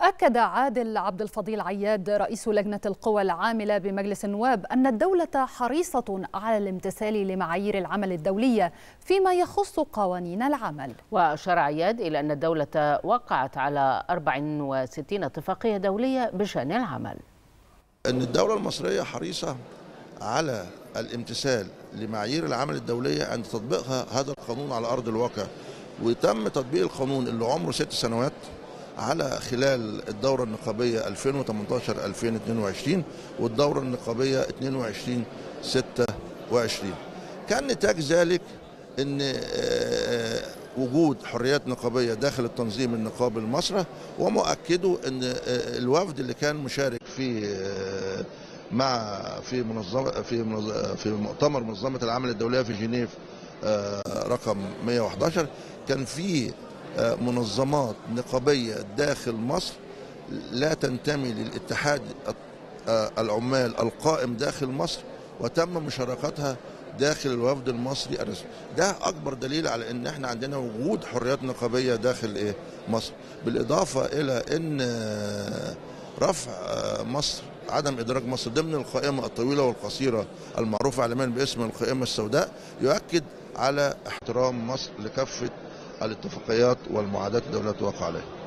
أكد عادل عبد الفضيل عياد رئيس لجنة القوى العاملة بمجلس النواب أن الدولة حريصة على الامتثال لمعايير العمل الدولية فيما يخص قوانين العمل. وأشار عياد إلى أن الدولة وقعت على 64 اتفاقية دولية بشأن العمل. أن الدولة المصرية حريصة على الامتثال لمعايير العمل الدولية عند تطبيقها هذا القانون على أرض الواقع وتم تطبيق القانون اللي عمره ست سنوات. على خلال الدورة النقابية 2018-2022 والدورة النقابية 22-26 كان نتاج ذلك إن وجود حريات نقابية داخل التنظيم النقابي المصري ومؤكده إن الوفد اللي كان مشارك في مع في منظمة في في مؤتمر منظمة العمل الدولية في جنيف رقم 111 كان في منظمات نقابية داخل مصر لا تنتمي للاتحاد العمال القائم داخل مصر وتم مشاركتها داخل الوفد المصري الرسمي ده أكبر دليل على إن إحنا عندنا وجود حريات نقابية داخل إيه؟ مصر. بالإضافة إلى إن رفع مصر عدم ادراج مصر ضمن القائمة الطويلة والقصيرة المعروفة عالميا باسم القائمة السوداء يؤكد على احترام مصر لكافة الاتفاقيات والمعاهدات الدولية توقع عليها.